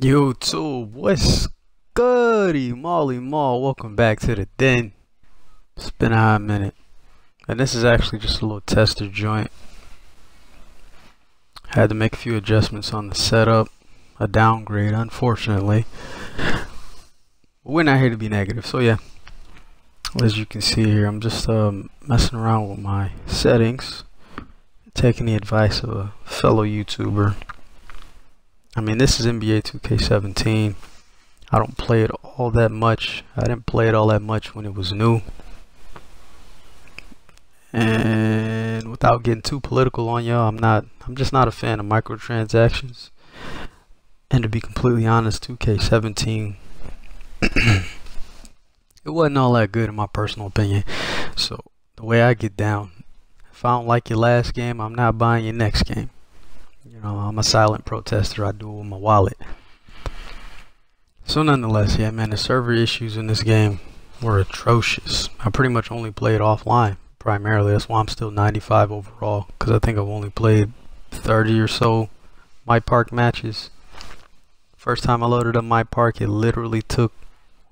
YouTube, what's goody? Molly Mall, welcome back to the den. It's been a hot minute. And this is actually just a little tester joint. Had to make a few adjustments on the setup. A downgrade, unfortunately. We're not here to be negative, so yeah. As you can see here, I'm just um, messing around with my settings. Taking the advice of a fellow YouTuber. I mean, this is NBA 2K17. I don't play it all that much. I didn't play it all that much when it was new. And without getting too political on y'all, I'm not I'm just not a fan of microtransactions. And to be completely honest, 2K17 it wasn't all that good in my personal opinion. So, the way I get down, if I don't like your last game, I'm not buying your next game. You know, I'm a silent protester. I do it with my wallet. So nonetheless, yeah, man, the server issues in this game were atrocious. I pretty much only played offline primarily. That's why I'm still 95 overall because I think I've only played 30 or so my park matches. First time I loaded up my park, it literally took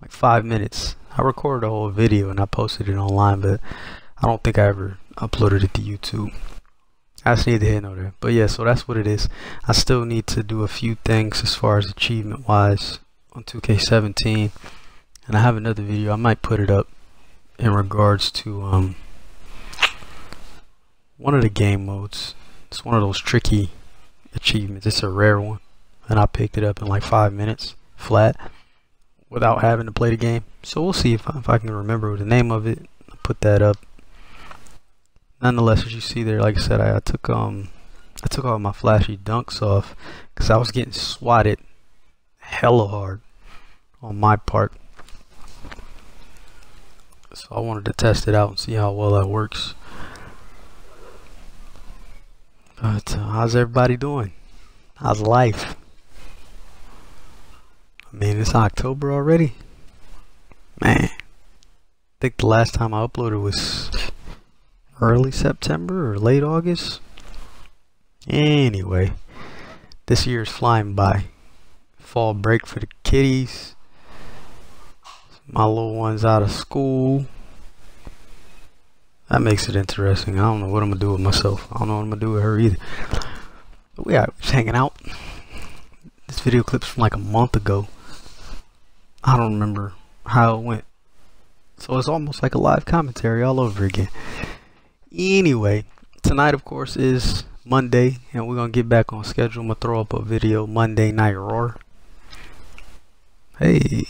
like five minutes. I recorded a whole video and I posted it online, but I don't think I ever uploaded it to YouTube. That's neither here nor there. But yeah, so that's what it is. I still need to do a few things as far as achievement wise on 2K17. And I have another video. I might put it up in regards to um one of the game modes. It's one of those tricky achievements. It's a rare one. And I picked it up in like five minutes flat without having to play the game. So we'll see if, if I can remember the name of it. Put that up nonetheless, as you see there, like I said, I, I took um I took all my flashy dunks off because I was getting swatted hella hard on my part. So I wanted to test it out and see how well that works. But uh, how's everybody doing? How's life? I mean, it's October already. Man, I think the last time I uploaded was early September or late August. Anyway, this year is flying by. Fall break for the kiddies. My little one's out of school. That makes it interesting. I don't know what I'm gonna do with myself. I don't know what I'm gonna do with her either. But we are just hanging out. This video clip's from like a month ago. I don't remember how it went. So it's almost like a live commentary all over again. Anyway, tonight of course is Monday and we're gonna get back on schedule. I'm gonna throw up a video Monday Night Raw. Hey.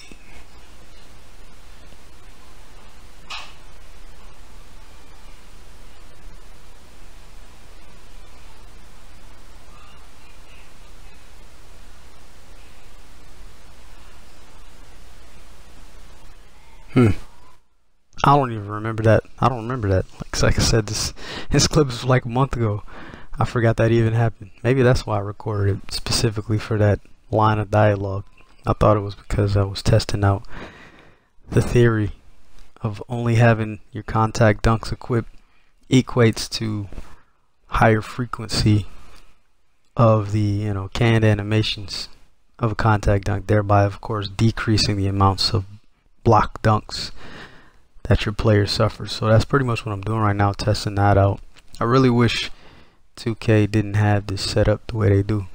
Hmm. I don't even remember that. I don't remember that. Like, like I said, this this clip was like a month ago. I forgot that even happened. Maybe that's why I recorded it specifically for that line of dialogue. I thought it was because I was testing out the theory of only having your contact dunks equipped equates to higher frequency of the you know canned animations of a contact dunk, thereby of course decreasing the amounts of block dunks that your player suffers. So that's pretty much what I'm doing right now, testing that out. I really wish 2K didn't have this set up the way they do.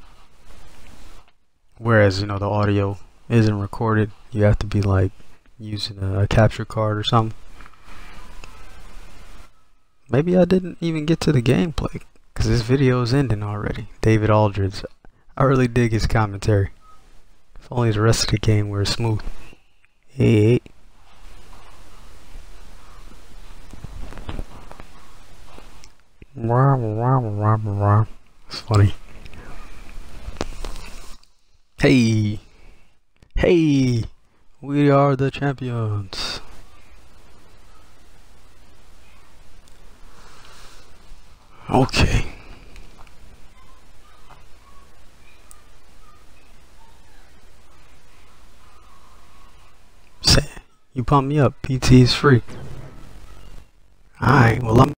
Whereas, you know, the audio isn't recorded. You have to be like using a, a capture card or something. Maybe I didn't even get to the gameplay because this video is ending already. David Aldridge. I really dig his commentary. If only the rest of the game were smooth. Hey. It's funny. Hey, hey, we are the champions. Okay. Say, you pump me up. PT is free. Alright, well, I'm.